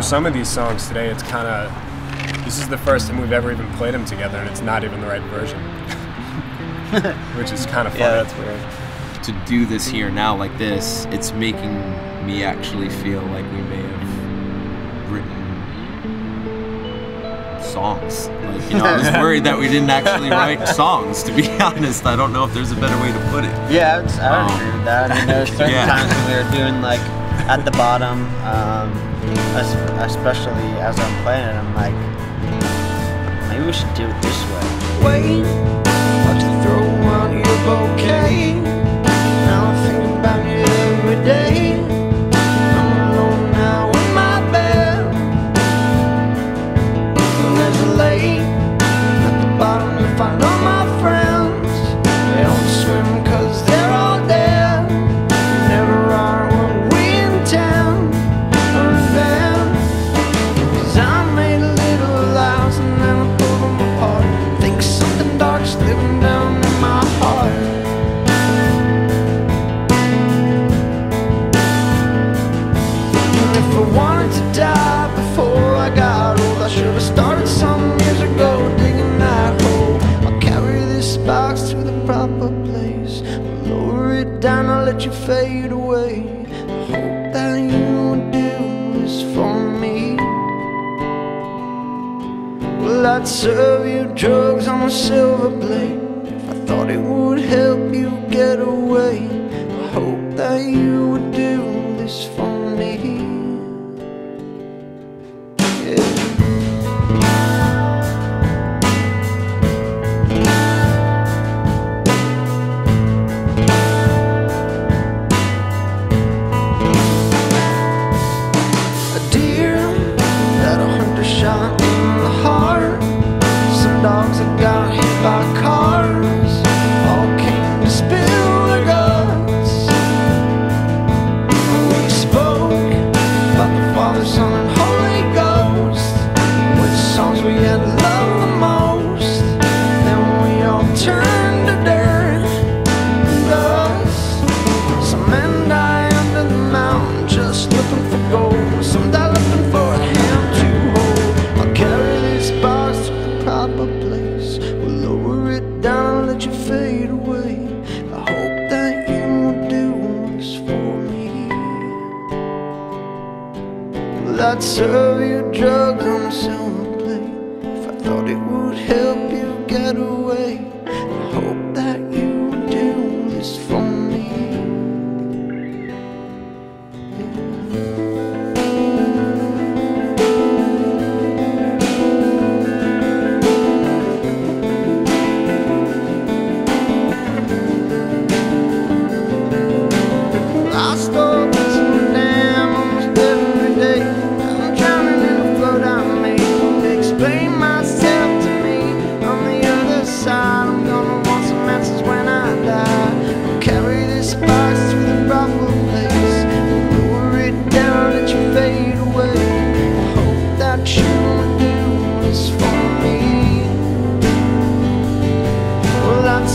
for some of these songs today, it's kind of this is the first time we've ever even played them together, and it's not even the right version, which is kind of funny. Yeah, that's weird. to do this here now like this, it's making me actually feel like we may have written songs. Like, you know, I was worried that we didn't actually write songs, to be honest. I don't know if there's a better way to put it. Yeah, I would, I would Um, agree with that. I mean, there were certain yeah. times when we were doing like at the bottom, um, especially as I'm playing it, I'm like, maybe we should do it this way. Wait, throw on your bouquet. Let you fade away. I hope that you would do this for me. Well, I'd serve you drugs on a silver plate if I thought it would help you get away. I hope that you would do this for me. I'd serve you drugs on a silver plate if I thought it would help you get away. This box the proper place. Lower it down, you fade away. I hope that you do this for me. Well, I'd